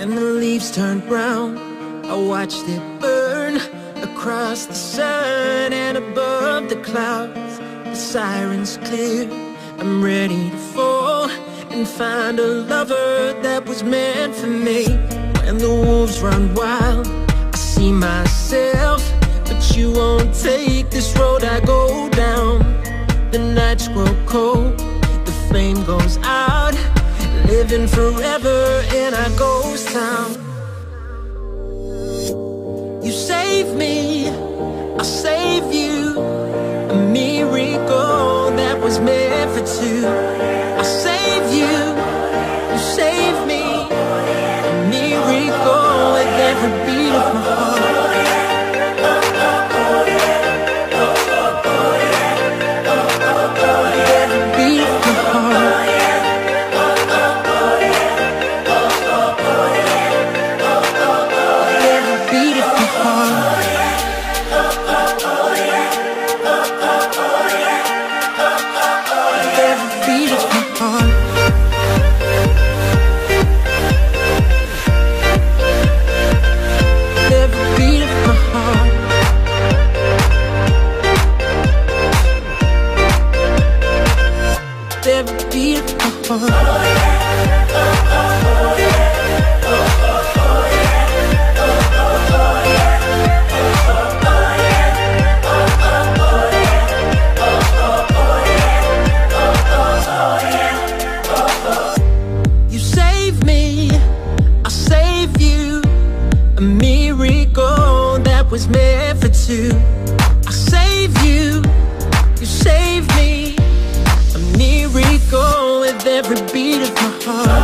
When the leaves turned brown, I watched it burn across the sun and above the clouds. The sirens clear, I'm ready to fall and find a lover that was meant for me. When the wolves run wild, I see myself, but you won't take this road I go down. The nights grow cold, the flame goes out, living forever in our ghost town. You save me, I'll save you. A miracle that was meant for two. Every beat of my heart. You save me, I save you. A miracle that was meant for two. I save you, you save me. Every beat of my heart.